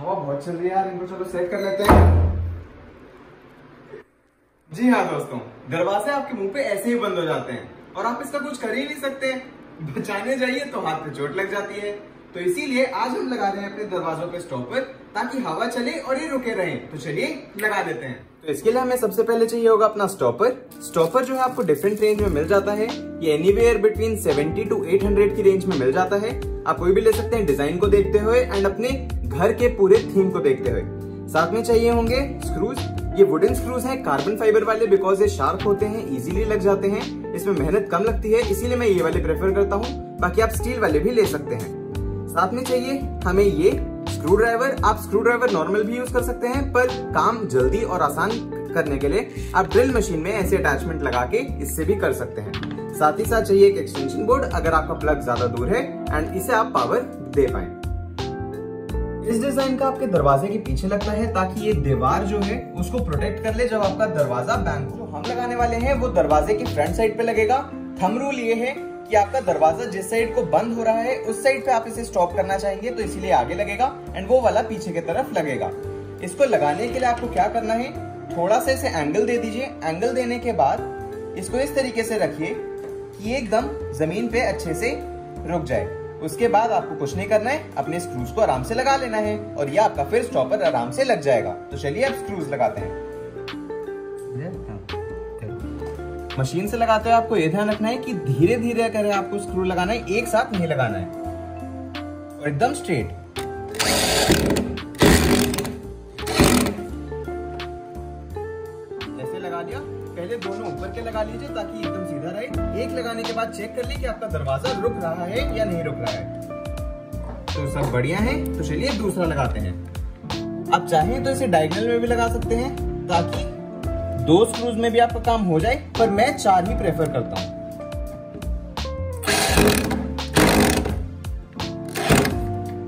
हवा बहुत चल रही है यार इनको चलो सेट कर लेते हैं। जी हाँ दोस्तों दरवाजे आपके मुँह पे ऐसे ही बंद हो जाते हैं और आप इसका कुछ कर ही नहीं सकते। बचाने जाइए तो हाथ पे चोट लग जाती है। तो इसीलिए आज हम लगा रहे हैं अपने दरवाजों पे स्टॉपर ताकि हवा चले और ये रुके रहे। तो चलिए लगा देते हैं। तो इसके लिए हमें सबसे पहले चाहिए होगा अपना स्टॉपर स्टॉपर जो है आपको डिफरेंट रेंज में मिल जाता है। ये एनीवेयर बिटवीन 70 टू 800 की रेंज में मिल जाता है। आप कोई भी ले सकते हैं डिज़ाइन को देखते हुए एंड अपने घर के पूरे थीम को देखते हुए। साथ में चाहिए होंगे स्क्रूज ये वुडन स्क्रूज हैं कार्बन फाइबर वाले बिकॉज़ ये शार्प होते हैं इजीली लग जाते हैं। इसमें मेहनत कम लगती है, इसीलिए मैं ये वाले प्रेफर करता हूँ। बाकी आप स्टील वाले भी ले सकते हैं। साथ में चाहिए हमें ये स्क्रू ड्राइवर आप स्क्रू ड्राइवर नॉर्मल भी यूज़ कर सकते हैं, पर काम जल्दी और आसान करने के लिए आप ड्रिल मशीन में ऐसे अटैचमेंट लगा के इससे भी कर सकते हैं। साथ ही साथ चाहिए एक एक्सटेंशन बोर्ड अगर आपका प्लग ज़्यादा दूर है एंड इसे आप पावर दे पाए। इस डिज़ाइन का आपके दरवाजे के पीछे लगता है ताकि ये दीवार जो है, उसको प्रोटेक्ट कर ले। जब आपका दरवाज़ा बैंक जो हम लगाने वाले हैं, वो दरवाजे की फ्रंट साइड पे लगेगा। थम रूल ये है कि आपका दरवाज़ा जिस साइड को बंद हो रहा है, उस साइड पे आप इसे स्टॉप करना चाहिए तो इसीलिए आगे लगेगा एंड वो वाला पीछे की तरफ़ लगेगा। इसको लगाने के लिए आपको क्या करना है, थोड़ा सा इसे एंगल दे दीजिए। एंगल देने के बाद इसको इस तरीके से रखिए कि एकदम ज़मीन पे अच्छे से रुक जाए। उसके बाद आपको कुछ नहीं करना है, अपने स्क्रूज को आराम से लगा लेना है और ये आपका फिर स्टॉपर आराम से लग जाएगा। तो चलिए अब स्क्रूज लगाते हैं। मशीन से लगाते हुए आपको ये ध्यान रखना है कि धीरे धीरे अगर आपको स्क्रू लगाना है, एक साथ नहीं लगाना है। और एकदम स्ट्रेट ऐसे लगा दिया? पहले दोनों ऊपर के लगा लीजिए ताकि एकदम सीधा रहे। एक लगाने के बाद चेक कर ली कि आपका दरवाज़ा रुक रहा है या नहीं रुक रहा है। तो सब बढ़िया है तो चलिए दूसरा लगाते हैं। आप चाहें तो इसे डायगनल में भी लगा सकते हैं, ताकि दो स्क्रूज में भी आपका काम हो जाए, पर मैं चार ही प्रेफर करता हूँ।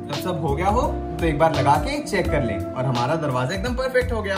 जब सब हो गया हो तो एक बार लगा के चेक कर लें और हमारा दरवाज़ा एकदम परफेक्ट हो गया।